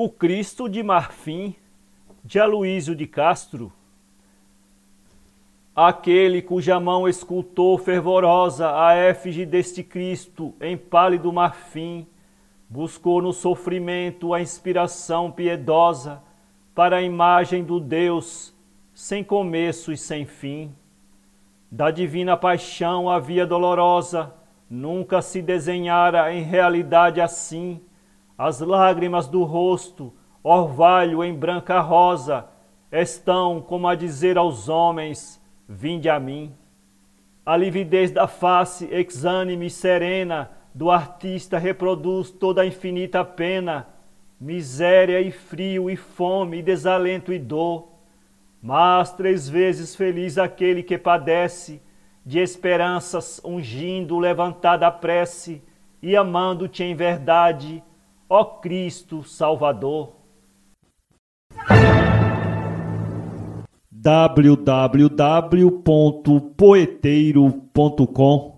O Cristo de Marfim, de Aloísio de Castro. Aquele cuja mão escultou fervorosa a éfige deste Cristo em pálido marfim, buscou no sofrimento a inspiração piedosa para a imagem do Deus sem começo e sem fim. Da divina paixão a via dolorosa nunca se desenhara em realidade assim as lágrimas do rosto, orvalho em branca rosa, estão como a dizer aos homens: Vinde a mim. A lividez da face exânime e serena do artista reproduz toda a infinita pena, miséria e frio e fome e desalento e dor. Mas três vezes feliz aquele que padece, de esperanças ungindo levantada a prece e amando-te em verdade, ó Cristo Salvador. www.poeteiro.com